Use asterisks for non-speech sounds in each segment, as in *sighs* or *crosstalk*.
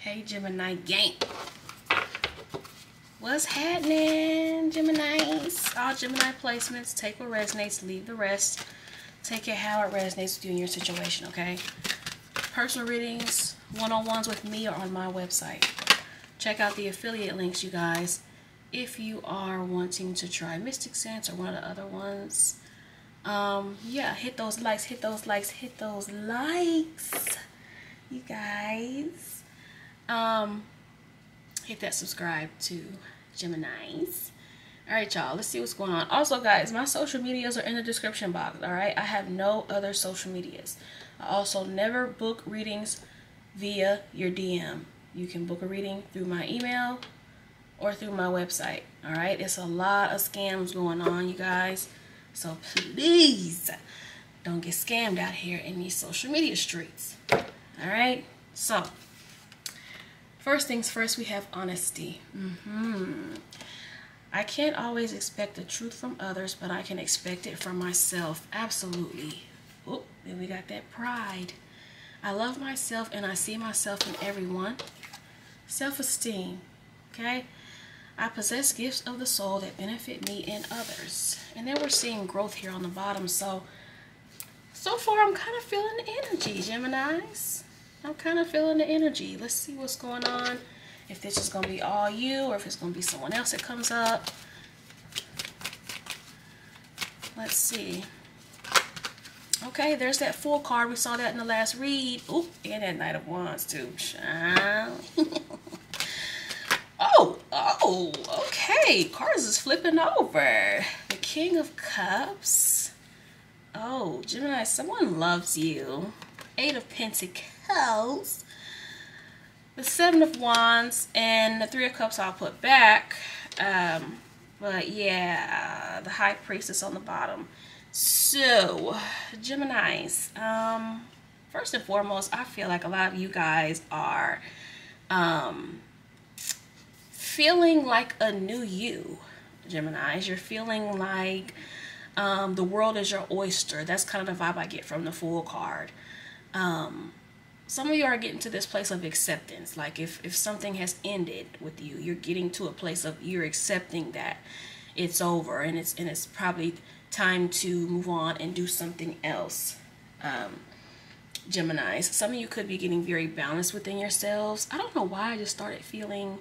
Hey, Gemini gang. What's happening, Geminis? All Gemini placements, take what resonates, leave the rest. Take it how it resonates with you in your situation, okay? Personal readings, one-on-ones with me are on my website. Check out the affiliate links, you guys, if you are wanting to try Mystic Sense or one of the other ones. Um, yeah, hit those likes, hit those likes, hit those likes, you guys. Um, hit that subscribe to Geminis. All right, y'all, let's see what's going on. Also, guys, my social medias are in the description box, all right? I have no other social medias. I also never book readings via your DM. You can book a reading through my email or through my website, all right? It's a lot of scams going on, you guys. So please don't get scammed out here in these social media streets, all right? So First things first, we have honesty. Mm-hmm. I can't always expect the truth from others, but I can expect it from myself. Absolutely. Oh, then we got that pride. I love myself and I see myself in everyone. Self-esteem. Okay? I possess gifts of the soul that benefit me and others. And then we're seeing growth here on the bottom. So, so far I'm kind of feeling the energy, Geminis. I'm kind of feeling the energy. Let's see what's going on. If this is going to be all you or if it's going to be someone else that comes up. Let's see. Okay, there's that full card. We saw that in the last read. Oop, and that Knight of Wands too. *laughs* oh, oh, okay. Cards is flipping over. The King of Cups. Oh, Gemini, someone loves you. Eight of Pentacles The Seven of Wands, and the Three of Cups I'll put back. Um, but yeah, the High Priestess on the bottom. So, Geminis, um, first and foremost, I feel like a lot of you guys are um, feeling like a new you, Geminis. You're feeling like um, the world is your oyster. That's kind of the vibe I get from the Fool card. Um, some of you are getting to this place of acceptance. Like if if something has ended with you you're getting to a place of you're accepting that it's over and it's and it's probably time to move on and do something else. Um Geminis some of you could be getting very balanced within yourselves. I don't know why I just started feeling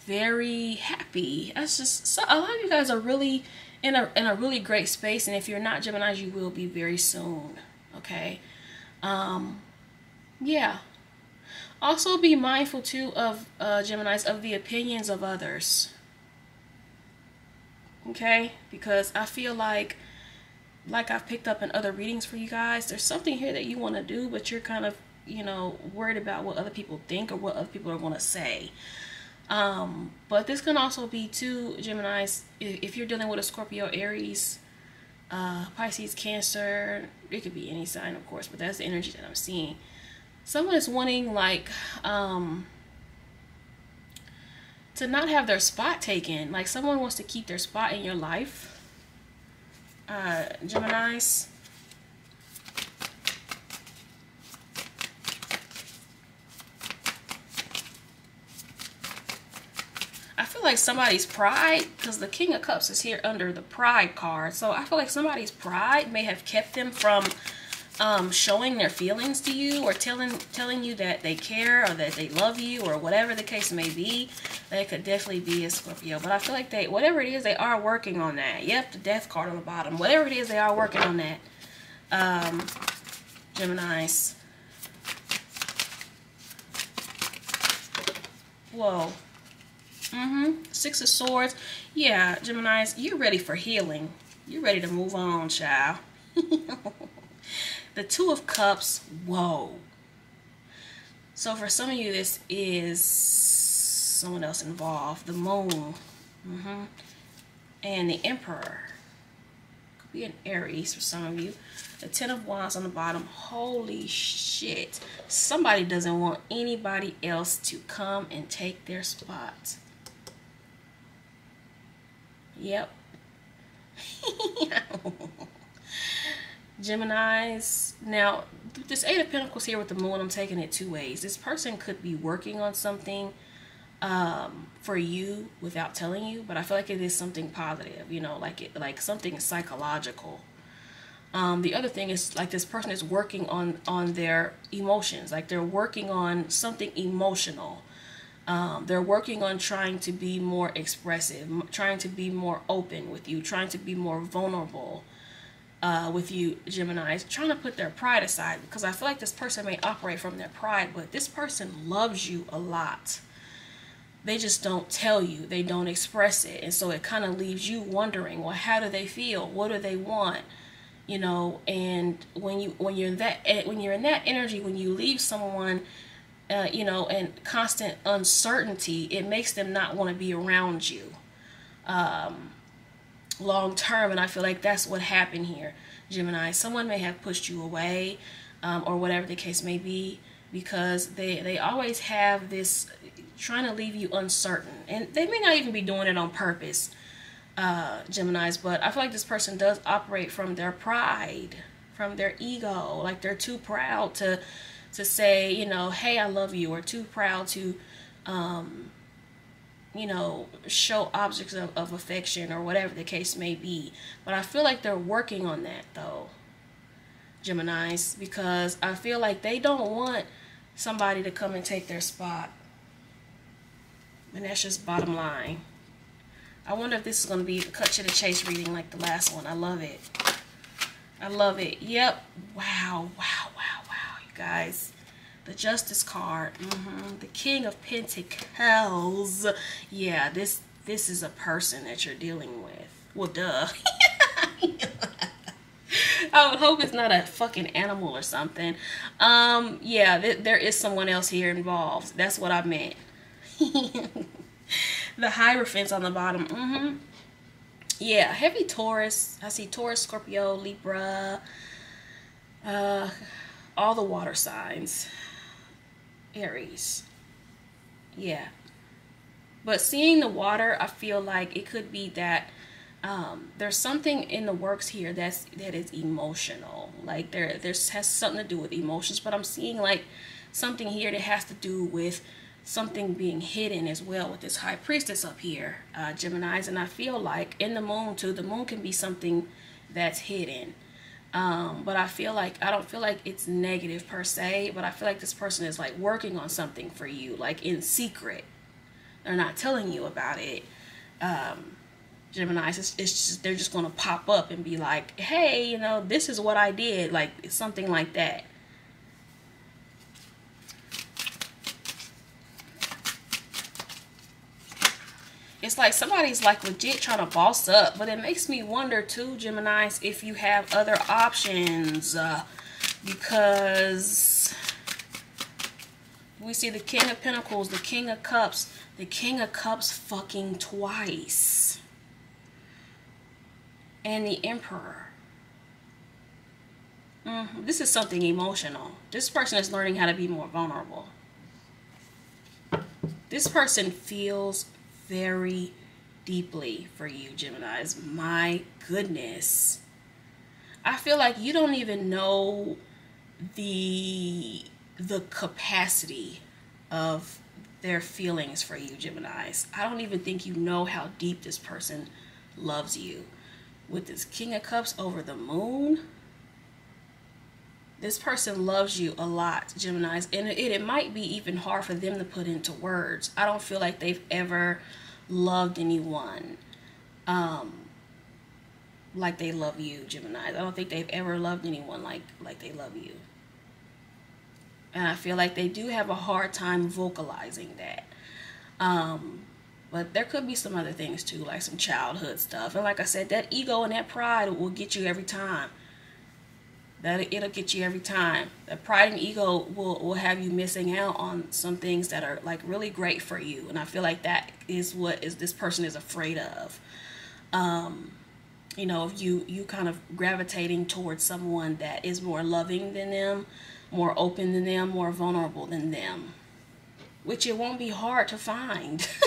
very happy. That's just so, a lot of you guys are really in a in a really great space and if you're not Geminis you will be very soon okay? Um yeah. Also be mindful too of uh, Geminis of the opinions of others. Okay? Because I feel like like I've picked up in other readings for you guys, there's something here that you want to do, but you're kind of, you know, worried about what other people think or what other people are going to say. Um, but this can also be too, Geminis, if you're dealing with a Scorpio, Aries, uh, Pisces, Cancer, it could be any sign, of course, but that's the energy that I'm seeing someone is wanting like um to not have their spot taken. Like someone wants to keep their spot in your life. Uh Geminis I feel like somebody's pride because the king of cups is here under the pride card. So I feel like somebody's pride may have kept them from um, showing their feelings to you or telling telling you that they care or that they love you or whatever the case may be, that could definitely be a Scorpio. But I feel like they, whatever it is, they are working on that. Yep, the death card on the bottom. Whatever it is, they are working on that. Um, Geminis. Whoa. Mm-hmm. Six of Swords. Yeah, Geminis, you're ready for healing. You're ready to move on, child. *laughs* The Two of Cups, whoa. So for some of you, this is someone else involved. The Moon. Mm -hmm. And the Emperor. Could be an Aries for some of you. The Ten of Wands on the bottom. Holy shit. Somebody doesn't want anybody else to come and take their spot. Yep. *laughs* Geminis. Now, this Eight of Pentacles here with the Moon, I'm taking it two ways. This person could be working on something um, for you without telling you, but I feel like it is something positive. You know, like it, like something psychological. Um, the other thing is like this person is working on on their emotions, like they're working on something emotional. Um, they're working on trying to be more expressive, trying to be more open with you, trying to be more vulnerable uh, with you, Geminis, trying to put their pride aside because I feel like this person may operate from their pride, but this person loves you a lot. They just don't tell you, they don't express it, and so it kind of leaves you wondering, well, how do they feel? What do they want? You know, and when you when you're in that eh, when you're in that energy, when you leave someone, uh, you know, and constant uncertainty, it makes them not want to be around you. Um, long term. And I feel like that's what happened here, Gemini. Someone may have pushed you away um, or whatever the case may be because they, they always have this trying to leave you uncertain. And they may not even be doing it on purpose, uh, Geminis, but I feel like this person does operate from their pride, from their ego. Like they're too proud to, to say, you know, hey, I love you, or too proud to, um, you know, show objects of, of affection or whatever the case may be. But I feel like they're working on that though, Geminis, because I feel like they don't want somebody to come and take their spot. And that's just bottom line. I wonder if this is going to be a cut to the chase reading like the last one. I love it. I love it. Yep. Wow, wow, wow, wow, you guys the Justice card, mm-hmm. the King of Pentacles. Yeah, this this is a person that you're dealing with. Well, duh. I *laughs* would hope it's not a fucking animal or something. Um, yeah, th there is someone else here involved. That's what I meant. *laughs* the Hierophants on the bottom. Mm-hmm. Yeah, heavy Taurus. I see Taurus, Scorpio, Libra, uh, all the water signs. Aries. Yeah. But seeing the water, I feel like it could be that um, there's something in the works here that's that is emotional. Like there there's has something to do with emotions, but I'm seeing like something here that has to do with something being hidden as well with this high priestess up here, uh, Gemini's. And I feel like in the moon too, the moon can be something that's hidden. Um, but I feel like I don't feel like it's negative per se, but I feel like this person is like working on something for you, like in secret. They're not telling you about it. Um, Gemini, it's, it's just they're just gonna pop up and be like, "Hey, you know, this is what I did," like something like that. It's like somebody's like legit trying to boss up but it makes me wonder too Geminis if you have other options uh, because we see the king of pentacles the king of cups the king of cups fucking twice. And the emperor. Mm this is something emotional. This person is learning how to be more vulnerable. This person feels very deeply for you, Geminis. My goodness. I feel like you don't even know the the capacity of their feelings for you, Geminis. I don't even think you know how deep this person loves you. With this King of Cups over the moon, this person loves you a lot, Geminis. And it, it might be even hard for them to put into words. I don't feel like they've ever loved anyone um, like they love you, Gemini. I don't think they've ever loved anyone like, like they love you. And I feel like they do have a hard time vocalizing that. Um, but there could be some other things too, like some childhood stuff. And like I said, that ego and that pride will get you every time that it'll get you every time. The pride and ego will, will have you missing out on some things that are like really great for you. And I feel like that is what is this person is afraid of. Um, you know, if you, you kind of gravitating towards someone that is more loving than them, more open than them, more vulnerable than them, which it won't be hard to find. *laughs*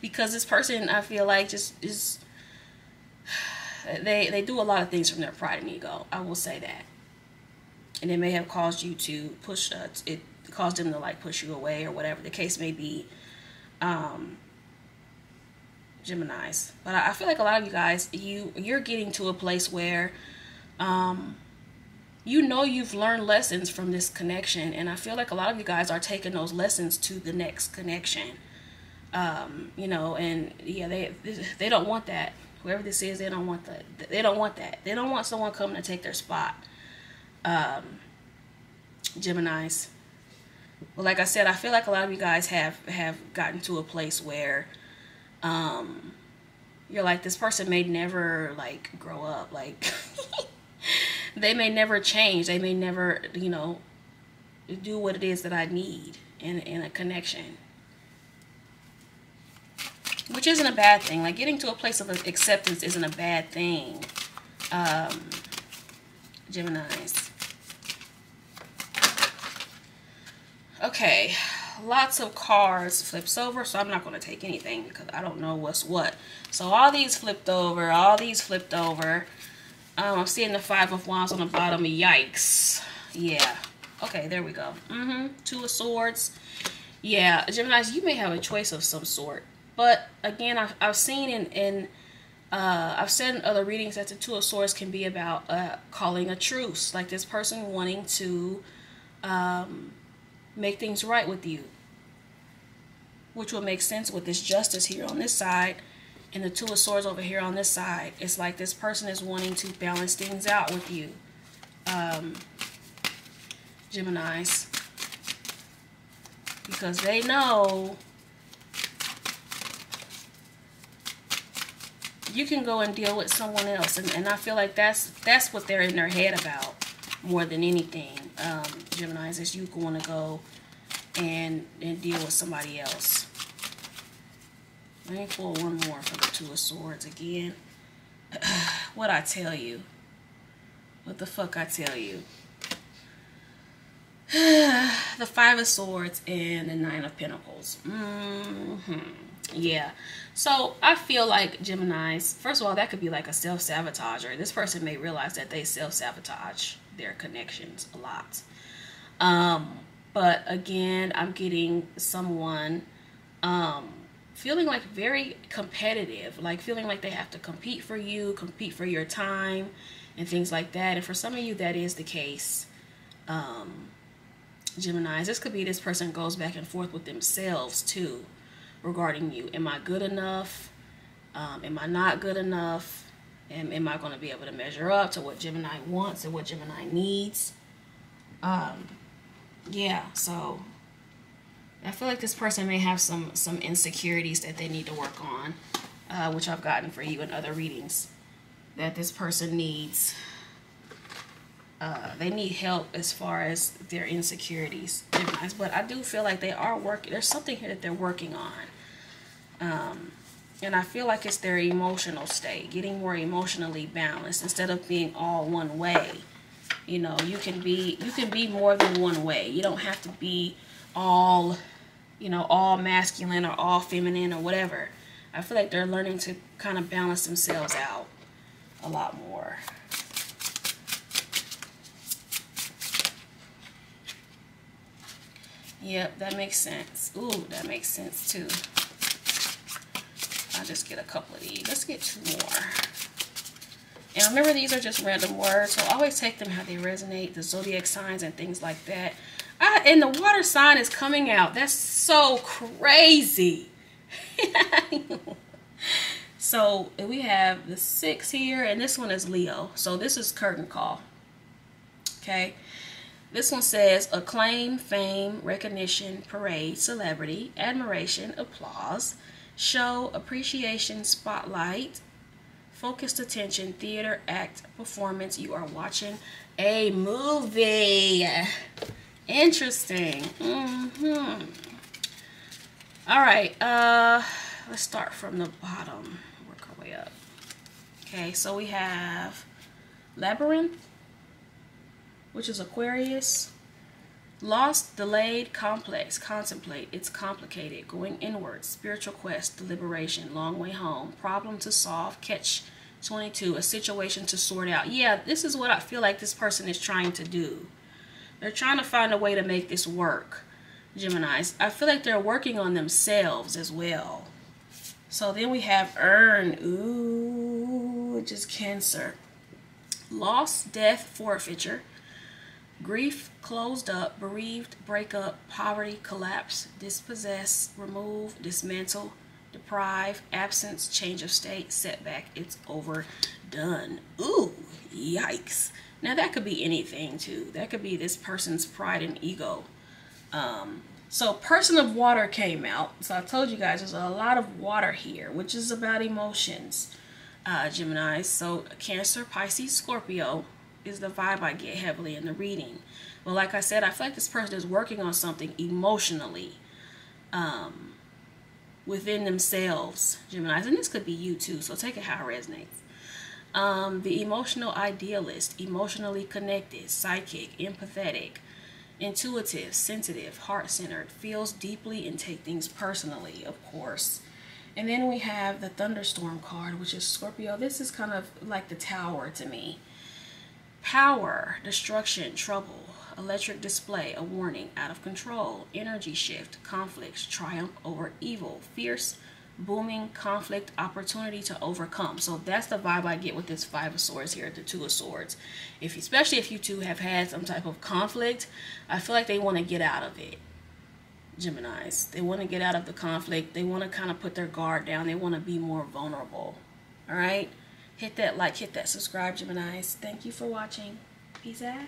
because this person, I feel like just is they they do a lot of things from their pride and ego. I will say that, and it may have caused you to push uh, it caused them to like push you away or whatever the case may be. Um, Gemini's, but I, I feel like a lot of you guys you you're getting to a place where, um, you know you've learned lessons from this connection, and I feel like a lot of you guys are taking those lessons to the next connection. Um, you know, and yeah, they they don't want that whoever this is, they don't want that. They don't want that. They don't want someone coming to take their spot. Um, Gemini's. Well, like I said, I feel like a lot of you guys have have gotten to a place where um, you're like this person may never like grow up. Like *laughs* they may never change. They may never, you know, do what it is that I need in in a connection which isn't a bad thing. Like getting to a place of acceptance isn't a bad thing. Um, Gemini's. Okay, lots of cards flips over, so I'm not going to take anything because I don't know what's what. So all these flipped over, all these flipped over. Um, I'm seeing the Five of Wands on the bottom. Yikes. Yeah. Okay, there we go. Mm-hmm. Two of Swords. Yeah, Gemini's, you may have a choice of some sort. But again, I've, I've seen in, in uh, I've said in other readings that the Two of Swords can be about uh, calling a truce, like this person wanting to um, make things right with you, which will make sense with this Justice here on this side and the Two of Swords over here on this side. It's like this person is wanting to balance things out with you, um, Geminis, because they know you can go and deal with someone else and, and I feel like that's that's what they're in their head about more than anything. Um, Gemini's is you want to go and and deal with somebody else. Let me pull one more for the two of swords again. *sighs* What I tell you? What the fuck I tell you? *sighs* The five of swords and the nine of pentacles. Mm -hmm. Yeah so I feel like Geminis, first of all, that could be like a self-sabotager. This person may realize that they self-sabotage their connections a lot. Um, but again, I'm getting someone um, feeling like very competitive, like feeling like they have to compete for you, compete for your time, and things like that. And for some of you, that is the case. Um, Geminis, this could be this person goes back and forth with themselves too regarding you. Am I good enough? Um, am I not good enough? Am, am I going to be able to measure up to what Gemini wants and what Gemini needs? Um, yeah, so I feel like this person may have some, some insecurities that they need to work on, uh, which I've gotten for you in other readings, that this person needs. Uh, they need help as far as their insecurities, but I do feel like they are working. There's something here that they're working on. Um, and I feel like it's their emotional state, getting more emotionally balanced instead of being all one way. You know, you can be you can be more than one way. You don't have to be all, you know, all masculine or all feminine or whatever. I feel like they're learning to kind of balance themselves out a lot more. Yep, that makes sense. Ooh, that makes sense too. I'll just get a couple of these. Let's get two more. And remember, these are just random words, so always take them how they resonate, the zodiac signs and things like that. I, and the water sign is coming out. That's so crazy. *laughs* so we have the six here, and this one is Leo. So this is curtain call. Okay. This one says acclaim, fame, recognition, parade, celebrity, admiration, applause, show, appreciation, spotlight, focused attention, theater, act, performance. You are watching a movie. Interesting. Mm-hmm. All right. Uh, let's start from the bottom. Work our way up. Okay, so we have Labyrinth, which is Aquarius. Lost, delayed, complex, contemplate, it's complicated, going inward, spiritual quest, deliberation, long way home, problem to solve, catch 22, a situation to sort out. Yeah, this is what I feel like this person is trying to do. They're trying to find a way to make this work, Geminis. I feel like they're working on themselves as well. So then we have urn, ooh, which is Cancer. Loss, death, forfeiture. Grief, closed up, bereaved, breakup, poverty, collapse, dispossess, remove, dismantle, deprive, absence, change of state, setback. It's over, done. Ooh, yikes. Now that could be anything too. That could be this person's pride and ego. Um, so person of water came out. So I told you guys there's a lot of water here, which is about emotions, uh, Gemini. So Cancer, Pisces, Scorpio is the vibe I get heavily in the reading. But like I said, I feel like this person is working on something emotionally um, within themselves, Geminis. And this could be you too, so take it how it resonates. Um, the emotional idealist, emotionally connected, psychic, empathetic, intuitive, sensitive, heart-centered, feels deeply and take things personally, of course. And then we have the thunderstorm card, which is Scorpio. This is kind of like the tower to me. Power, destruction, trouble, electric display, a warning, out of control, energy shift, conflicts, triumph over evil, fierce, booming, conflict, opportunity to overcome. So that's the vibe I get with this Five of Swords here, the Two of Swords. If Especially if you two have had some type of conflict, I feel like they want to get out of it. Geminis. They want to get out of the conflict. They want to kind of put their guard down. They want to be more vulnerable. All right? Hit that like, hit that subscribe, Geminis. Thank you for watching. Peace out.